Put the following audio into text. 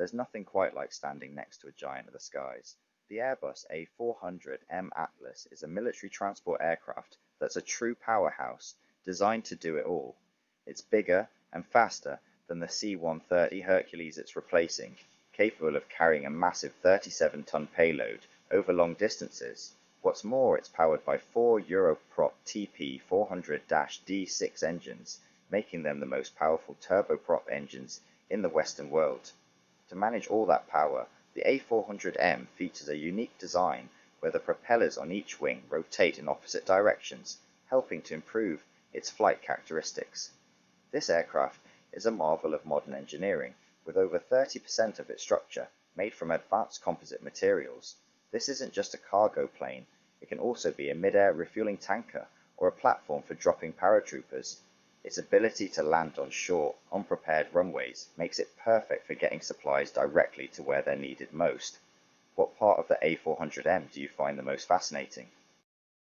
There's nothing quite like standing next to a giant of the skies. The Airbus A400M Atlas is a military transport aircraft that's a true powerhouse, designed to do it all. It's bigger and faster than the C-130 Hercules it's replacing, capable of carrying a massive 37-ton payload over long distances. What's more, it's powered by four Europrop TP400-D6 engines, making them the most powerful turboprop engines in the Western world. To manage all that power, the A400M features a unique design where the propellers on each wing rotate in opposite directions, helping to improve its flight characteristics. This aircraft is a marvel of modern engineering, with over 30% of its structure made from advanced composite materials. This isn't just a cargo plane, it can also be a mid-air refueling tanker or a platform for dropping paratroopers its ability to land on short, unprepared runways makes it perfect for getting supplies directly to where they're needed most. What part of the A400M do you find the most fascinating?